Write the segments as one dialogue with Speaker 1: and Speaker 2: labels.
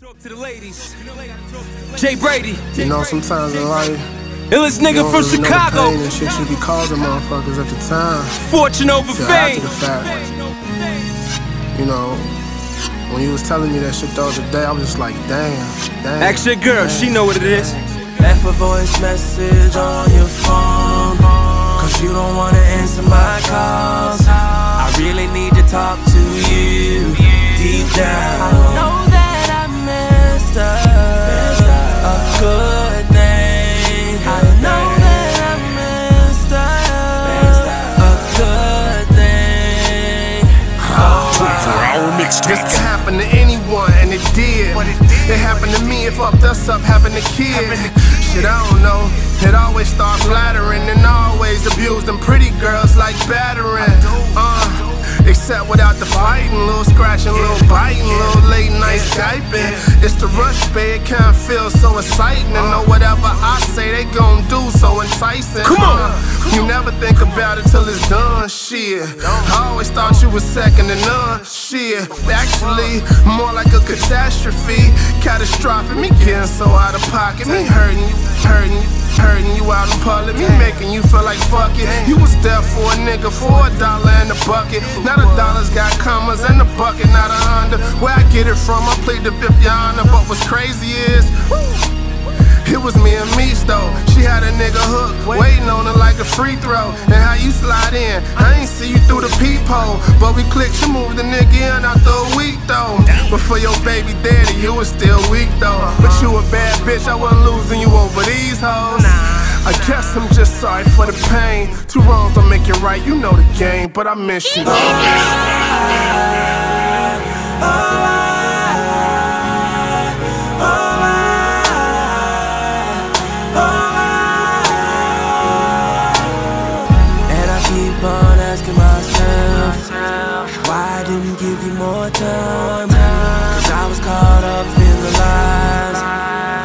Speaker 1: Talk to the ladies. Jay Brady. You know,
Speaker 2: sometimes in life,
Speaker 1: illest nigga from really Chicago. and shit you be
Speaker 2: causing motherfuckers at the time.
Speaker 1: Fortune over Till fame. after the fact.
Speaker 2: You know, when you was telling me that shit the other day, I was just like, damn, damn. Ask your girl, she know what it is.
Speaker 3: Left a voice message on your phone. Cause you don't wanna answer my calls. I really need to talk to you deep down.
Speaker 1: This could
Speaker 2: happen to anyone, and it did. It happened to me, it fucked us up having a kid. Shit, I don't know. It always starts flattering and always abused them pretty girls like battering. Uh, except without the fighting, little scratching, little biting, little late night Skyping. It's the rush, babe, it can't feel so exciting. And know whatever I say, they gon' do so enticing. Come on. You never think about it till it's done, shit. I always thought you was second to none, shit. Actually, more like a catastrophe. Catastrophic, me getting so out of pocket. Me hurting you, hurting you, hurting you out in public. Me making you feel like fuck it. You was there for a nigga for a dollar in the bucket. Now the dollars got commas in the bucket, not a under. Where I get it from, I plead the fifth honor. But what's crazy is. It was me and Meech though. Free throw. And how you slide in, I ain't see you through the peephole. But we clicked, you moved the nigga in after a week though. But for your baby daddy, you was still weak though. But you a bad bitch, I wasn't losing you over these hoes. I guess I'm just sorry for the pain. Two wrongs don't make it right, you know the game, but I miss
Speaker 3: you. need more time. Cause I was caught up in the lies.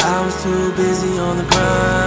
Speaker 3: I was too busy on the grind.